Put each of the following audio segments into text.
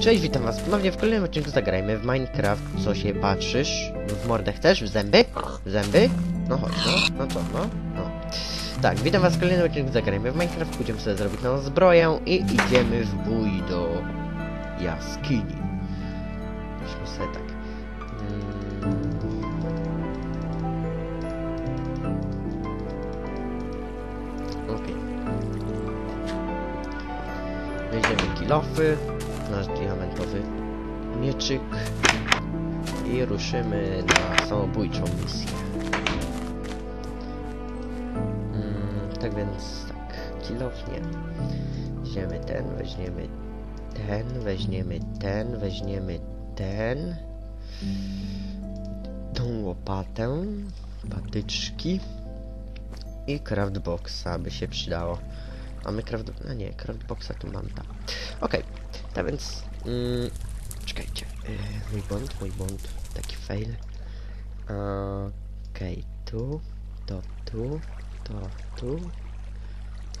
Cześć, witam was ponownie w kolejnym odcinku Zagrajmy w Minecraft. Co się patrzysz? W mordę chcesz? W zęby? W zęby? No chodź, no. No co, no? No. Tak, witam was w kolejnym odcinku Zagrajmy w Minecraft. Pójdziemy sobie zrobić nową zbroję i idziemy w bój do jaskini. Weźmy sobie tak. Mm. Okej. Weźmiemy kilofy, nasz diamentowy mieczyk i ruszymy na samobójczą misję. Mm, tak więc tak, kilof nie. Weźmiemy ten, weźmiemy ten, weźmiemy ten, weźmiemy ten. Tą łopatę, patyczki i craftboxa by się przydało. Mamy craft... No nie, craftboxa tu mam, tam. Okej, tak więc... Mm, czekajcie. Yy, mój błąd, mój błąd. Taki fail. Okej, tu, to tu, to tu.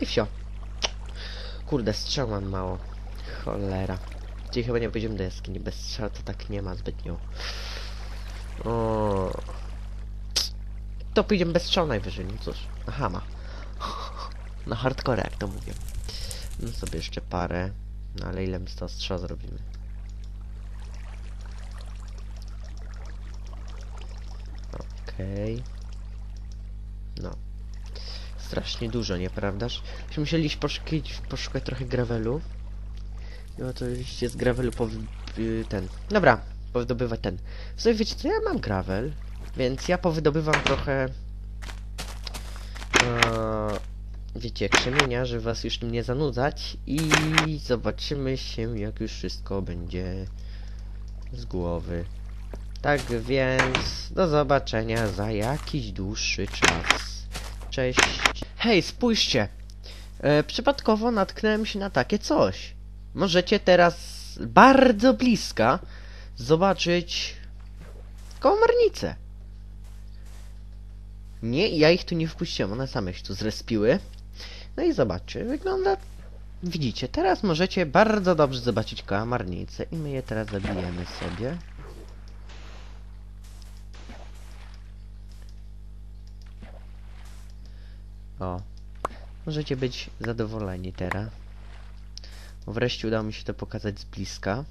I wsio. Kurde, strzał mam mało. Cholera. Dzisiaj chyba nie pójdziemy do jaskini. Bez strzał to tak nie ma zbytnio. O. To pójdziemy bez strzał najwyżej, no cóż. Na hama. Na hardcore, jak to mówię. No sobie jeszcze parę. No ale ile my z zrobimy? Okej. No. Strasznie dużo, nieprawdaż? Byśmy musieli poszukać, poszukać trochę gravelu. No oczywiście z gravelu po... y, ten. Dobra, powydobywać ten. Sobie wiecie co, ja mam gravel, więc ja powydobywam trochę... wiecie, krzemienia, żeby was już nie zanudzać i zobaczymy się, jak już wszystko będzie z głowy. Tak więc, do zobaczenia za jakiś dłuższy czas. Cześć. Hej, spójrzcie! E, przypadkowo natknąłem się na takie coś. Możecie teraz bardzo bliska zobaczyć komarnicę. Nie, ja ich tu nie wpuściłem, one same się tu zrespiły. No i zobaczcie, wygląda... Widzicie, teraz możecie bardzo dobrze zobaczyć kałamarnicę i my je teraz zabijemy sobie. O, możecie być zadowoleni teraz. Bo wreszcie udało mi się to pokazać z bliska.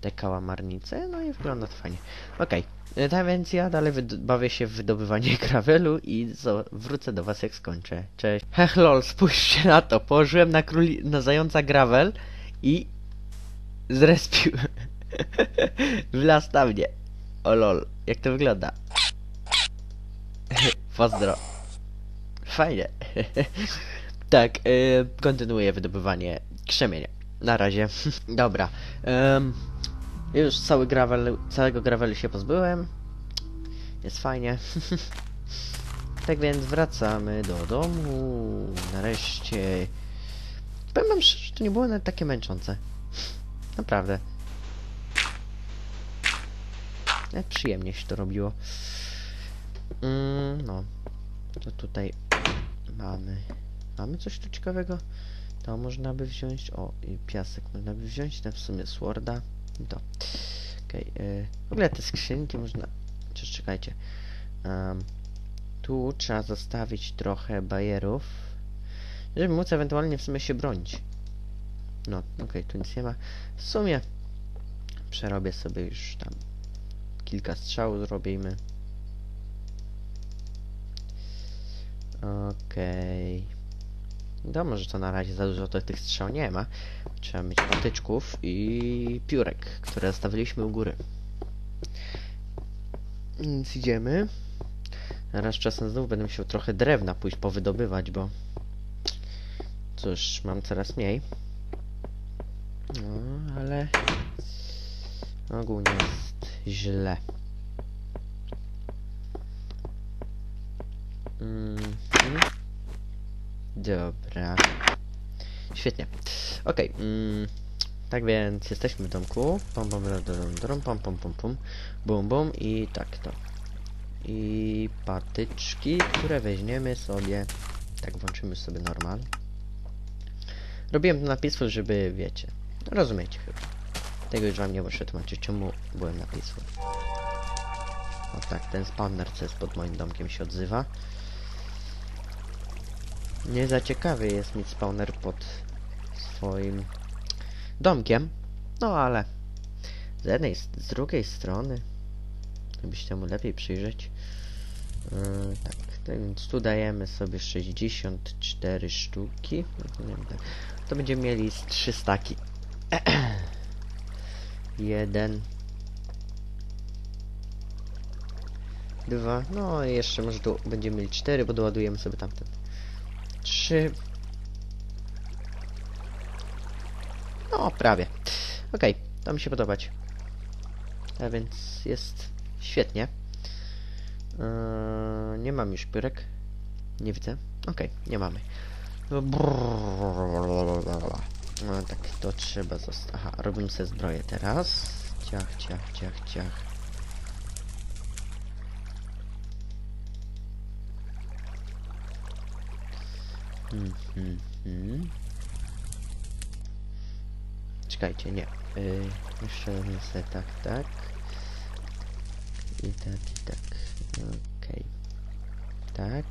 Te kałamarnice, no i wygląda to fajnie. Okej, okay. Tak więc ja dalej bawię się w wydobywanie gravelu i wrócę do was jak skończę. Cześć. Hech lol, spójrzcie na to. Położyłem na, króli na zająca gravel i zrespił. Wlazł na mnie. O lol, jak to wygląda? Pozdro. Fajnie. tak, yy, kontynuuję wydobywanie krzemienia. Na razie. Dobra. Już cały gravel, całego gravelu się pozbyłem. Jest fajnie. tak więc wracamy do domu. Nareszcie. Powiem wam szczerze, że to nie było nawet takie męczące. Naprawdę. Nawet przyjemnie się to robiło. Mm, no. To tutaj mamy... Mamy coś tu ciekawego? To można by wziąć... O, i piasek można by wziąć. Ten w sumie sworda. To. Okej. Okay, w ogóle te skrzynki można... Czy czekajcie. Um, tu trzeba zostawić trochę bajerów, żeby móc ewentualnie w sumie się bronić. No, okej, okay, tu nic nie ma. W sumie przerobię sobie już tam kilka strzał zrobimy. Okej. Okay. No może to na razie za dużo tych strzał nie ma. Trzeba mieć patyczków i piórek, które zostawiliśmy u góry. Więc idziemy. Raz czasem znów będę musiał trochę drewna pójść powydobywać, bo cóż, mam coraz mniej. No, ale ogólnie jest źle. Mm -hmm. Dobra. Świetnie. Okej. Okay. Mm, tak więc jesteśmy w domku. Pom pom pom pom pom pom pom bum bum i tak to. I patyczki, które weźmiemy sobie. Tak włączymy sobie normal. Robiłem to na peaceful, żeby wiecie. Rozumiecie chyba. Tego już wam nie muszę tłumaczyć, czemu byłem na pismu. O tak, ten spawner, co jest pod moim domkiem się odzywa. Nie za ciekawy jest mieć spawner pod swoim domkiem. No ale z jednej, z drugiej strony jakby się temu lepiej przyjrzeć. Yy, tak, więc tu dajemy sobie 64 sztuki. Wiem, tak. To będziemy mieli z 3 staki. Jeden. Dwa. No i jeszcze może tu będziemy mieli 4, bo doładujemy sobie tamten. 3. No, prawie. Okej, to mi się podobać. A więc jest świetnie. Eee, nie mam już piórek. Nie widzę. Okej, nie mamy. No tak, to trzeba zostać. Aha, robimy sobie zbroję teraz. Ciach, ciach, ciach, ciach. Czekajcie, nie. Yy, jeszcze sobie tak, tak. I tak, i tak. Okej. Tak.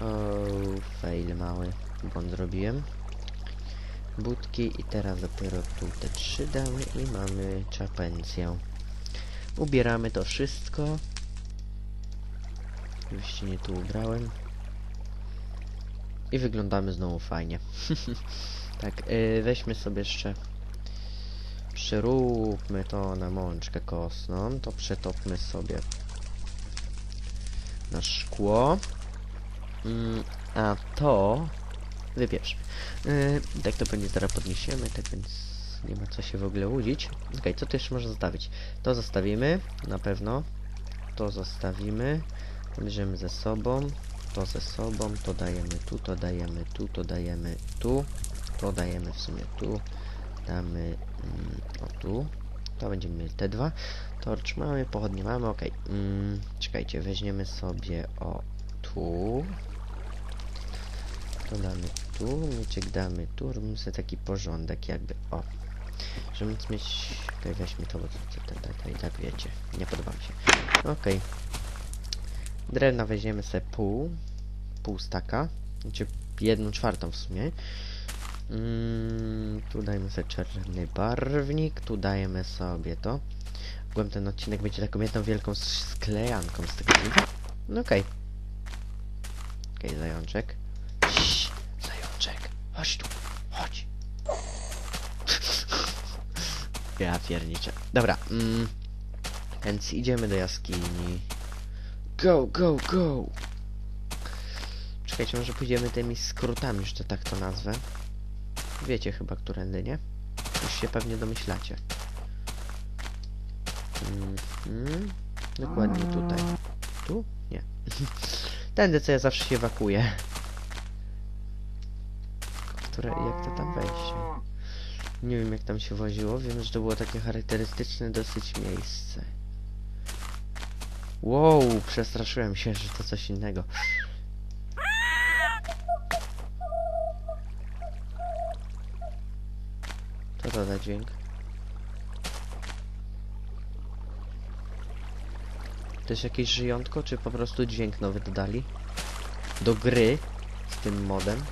O, fail mały. Błąd zrobiłem. Budki i teraz dopiero tu te trzy damy i mamy czapencję. Ubieramy to wszystko. Oczywiście nie tu ubrałem. I wyglądamy znowu fajnie. tak, yy, weźmy sobie jeszcze Przeróbmy to na mączkę kostną. To przetopmy sobie na szkło. Mm, a to wypieprzmy. Yy, tak to będzie zaraz podniesiemy, tak więc nie ma co się w ogóle łudzić. Okej, co tu jeszcze można zostawić? To zostawimy, na pewno. To zostawimy. Bierzemy ze sobą. To ze sobą, to dajemy tu, to dajemy tu, to dajemy tu. To dajemy w sumie tu. Damy mm, o tu. To będziemy mieli te dwa. Torcz mamy, pochodnie mamy, ok. Mm, czekajcie, weźmiemy sobie o tu. To damy tu, mieczek damy tu, robimy sobie taki porządek jakby, o. Żeby móc mieć... Okej, weźmy to, bo to, to, to, to i tak wiecie. Nie podoba mi się. Okej. Drewna weźmiemy sobie pół. Pół staka. Znaczy jedną czwartą w sumie. Mm, tu dajemy sobie czarny barwnik, tu dajemy sobie to. Ogółem ten odcinek będzie taką jedną wielką sklejanką z tego. No okej. Okay. Okej, okay, zajączek. Zajączek. Chodź tu, chodź. ja pierniczę. Dobra, mm, więc idziemy do jaskini. Go, go, go! Czekajcie, może pójdziemy tymi skrótami, jeszcze tak to nazwę. Wiecie chyba, którędy, nie? Już się pewnie domyślacie. Mm -hmm. Dokładnie tutaj. Tu? Nie. Tędy, co ja zawsze się ewakuuję. Które, jak to tam wejść? Nie wiem, jak tam się woziło. Wiem, że to było takie charakterystyczne dosyć miejsce. Wow, przestraszyłem się, że to coś innego. Co to za dźwięk? To jest jakieś żyjątko, czy po prostu dźwięk nowy dodali? Do gry z tym modem.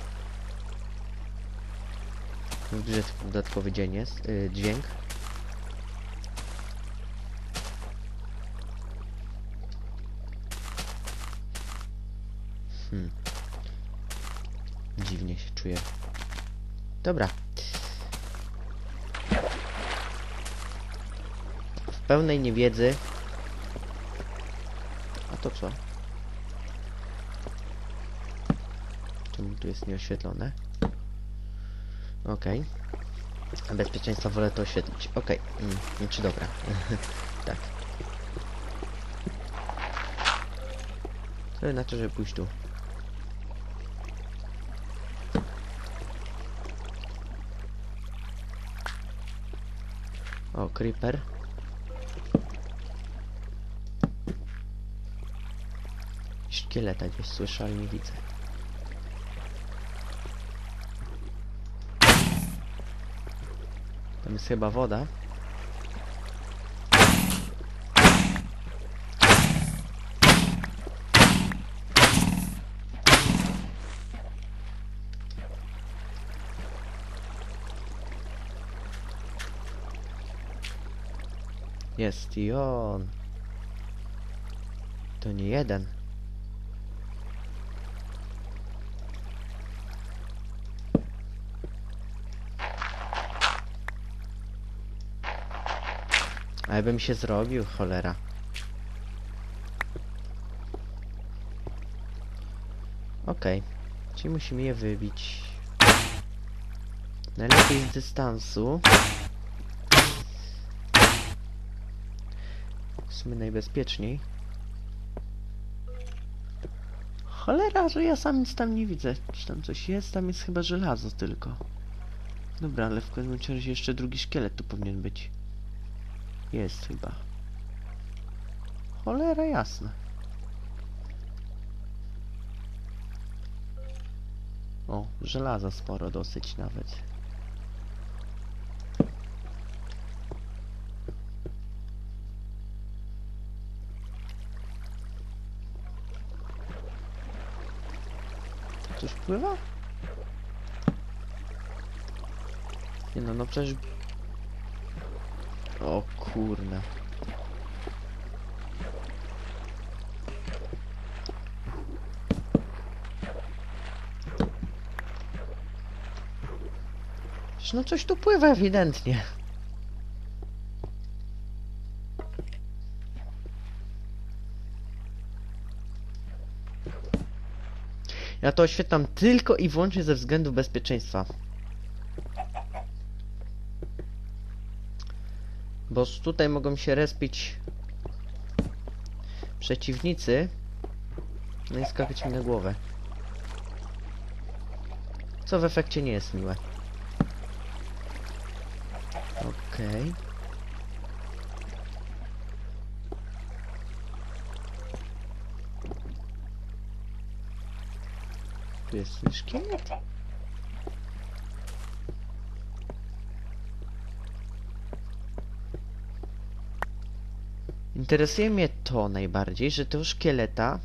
W grze dodatkowy dzień jest, yy, dźwięk. Dobra. W pełnej niewiedzy. A to co? Czemu tu jest nieoświetlone? Okej. Okay. Bezpieczeństwa wolę to oświetlić. Okej. Okay. Mm, czy dobra. tak. To znaczy, żeby pójść tu. Creeper. Szkieleta gdzieś słyszę, ale nie widzę. Tam jest chyba woda. Jest i on. To nie jeden. Ale bym się zrobił, cholera. Okej. Czyli musimy je wybić. Najlepiej z dystansu. Sumie najbezpieczniej. Cholera, że ja sam nic tam nie widzę. Czy tam coś jest? Tam jest chyba żelazo tylko. Dobra, ale w każdym razie jeszcze drugi szkielet tu powinien być. Jest chyba. Cholera jasna. O, żelaza sporo dosyć nawet. Coś pływa? Nie no, no przecież... O kurna. Przecież no coś tu pływa ewidentnie. Ja to oświetlam tylko i wyłącznie ze względu bezpieczeństwa. Bo tutaj mogą się respić przeciwnicy. No i skakać mi na głowę. Co w efekcie nie jest miłe. Okej. Tu jest ten szkielet. Interesuje mnie to najbardziej, że tego szkieleta,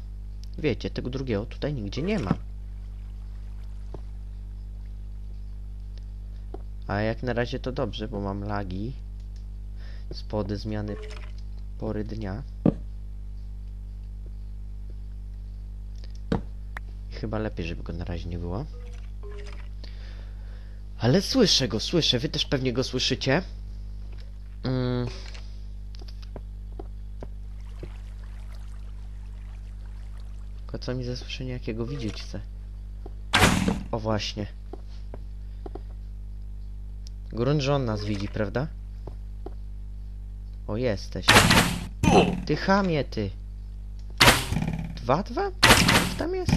wiecie, tego drugiego tutaj nigdzie nie ma. A jak na razie to dobrze, bo mam lagi powodu zmiany pory dnia. Chyba lepiej, żeby go na razie nie było. Ale słyszę go, słyszę. Wy też pewnie go słyszycie. Mm. Tylko co mi ze słyszenia jakiego widzieć chce? O właśnie. Grunt, że on nas widzi, prawda? O, jesteś. Ty chamie, ty. Dwa, dwa? Tam jest?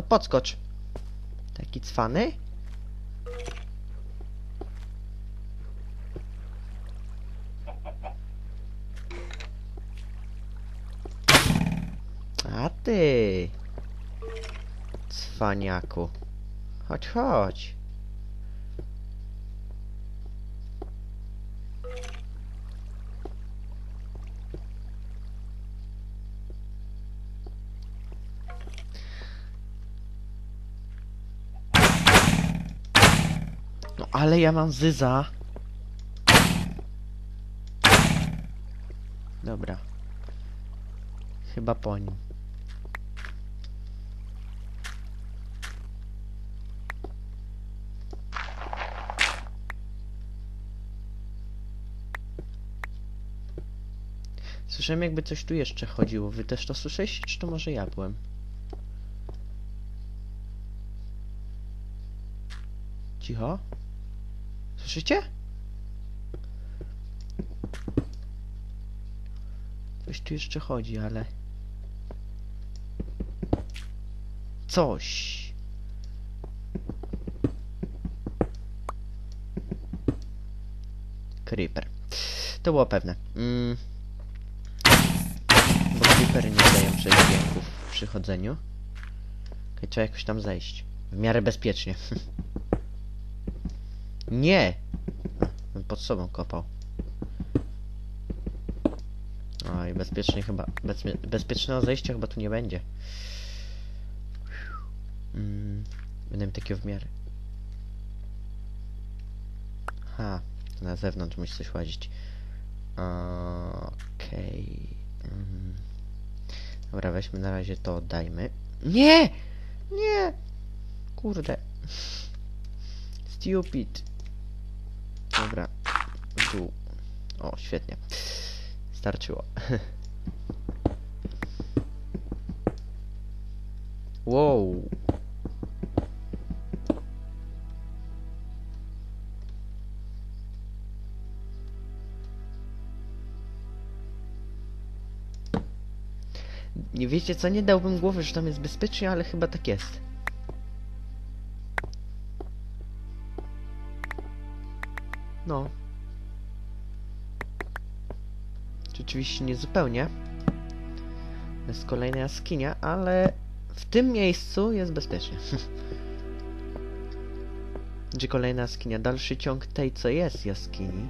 No podskocz. Taki cwany? A ty. Cwaniaku. Chodź, chodź. Ale ja mam zyza. Dobra. Chyba po nim. Słyszałem jakby coś tu jeszcze chodziło. Wy też to słyszeliście, czy to może ja byłem? Cicho? Słyszycie? Coś tu jeszcze chodzi, ale... Coś. Creeper. To było pewne. Mm. Bo creepery nie dają przejść dźwięków przy chodzeniu. Okay, trzeba jakoś tam zejść. W miarę bezpiecznie. Nie! Pod sobą kopał. Oj, bezpiecznie chyba. Bezpie bezpiecznego zejścia chyba tu nie będzie. Mm, będę miał takiego w miarę. Ha, na zewnątrz musi coś łazić. Okej. Mm. Dobra, weźmy na razie to, oddajmy. Nie! Nie! Kurde. Stupid. Dobra. w. O, świetnie. Starczyło. wow. Nie wiecie co, nie dałbym głowy, że tam jest bezpiecznie, ale chyba tak jest. No. Rzeczywiście nie zupełnie. To jest kolejna jaskinia, ale w tym miejscu jest bezpiecznie. Gdzie kolejna jaskinia? Dalszy ciąg tej, co jest jaskini.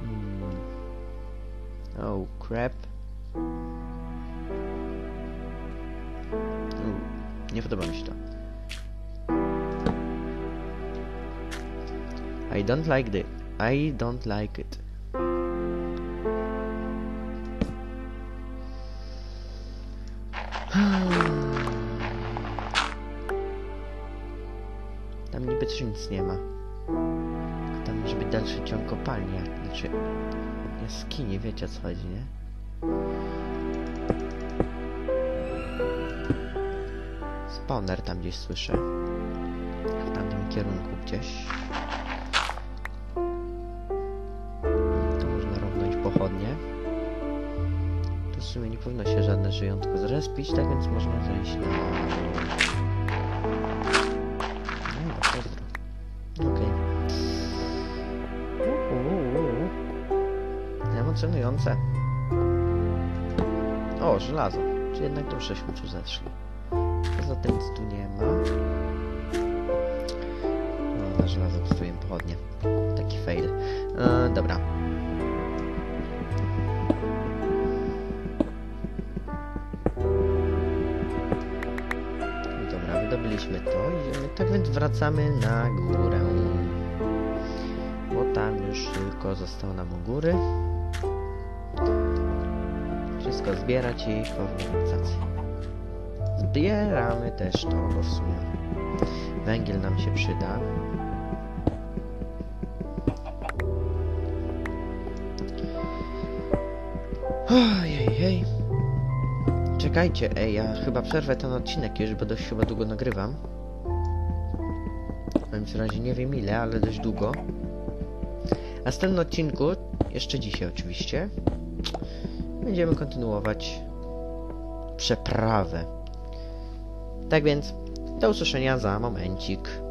Hmm. Oh, crap. Nie podoba mi się to. I don't like it. I don't like it. Tam niby też nic nie ma. Tam może być dalszy ciąg kopalni. jak- Znaczy, jaskini, wiecie o co chodzi, nie? Spawner tam gdzieś słyszę. W tamtym kierunku gdzieś. Tu można równąć pochodnie. Tu w sumie nie powinno się żadne żyjątko zrespić, tak więc można zejść na... No, pozdro. Okej. Emocjonujące. O, żelazo. Czy jednak to żeśmy tu zeszli. Nic tu nie ma. No, na żelazo psuję pochodnie. Taki fail. E, dobra. Dobra, wydobyliśmy to. Idziemy. Tak więc wracamy na górę. Bo tam już tylko zostało nam u góry. Wszystko zbierać i wracać. Zbieramy też to, bo w sumie węgiel nam się przyda. Ojej, Czekajcie, ej, ja chyba przerwę ten odcinek już, bo dość chyba długo nagrywam. W każdym razie nie wiem ile, ale dość długo. W następnym odcinku, jeszcze dzisiaj oczywiście, będziemy kontynuować przeprawę. Tak więc, do usłyszenia za momencik.